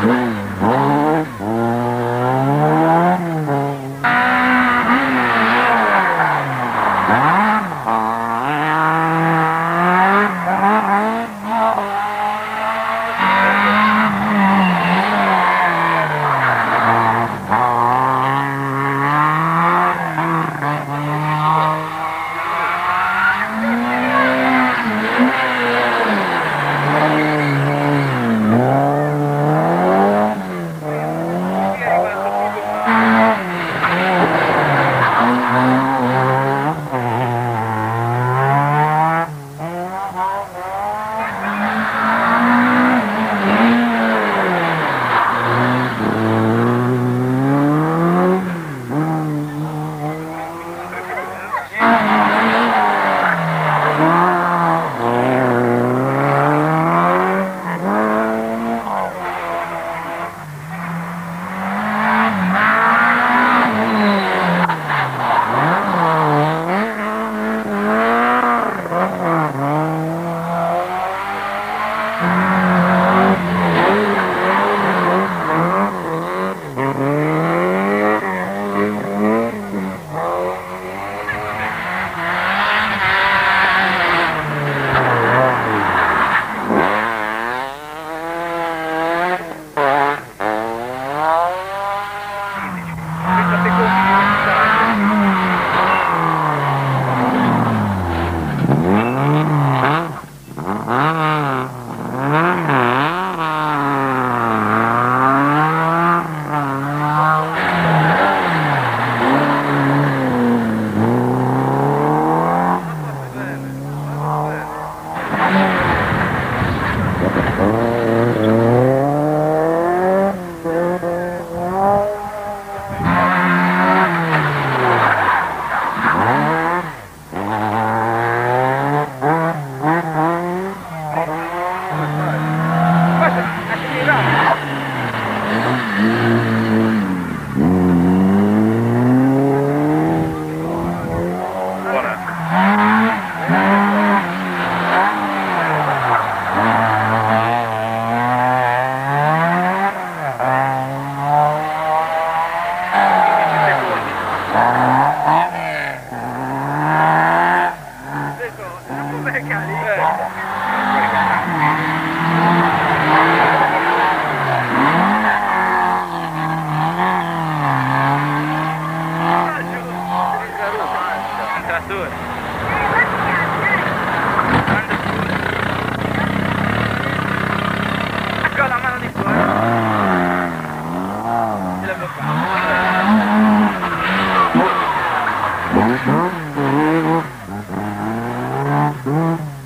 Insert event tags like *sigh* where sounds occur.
Mm-hmm. *laughs* Amen. Mm-hmm.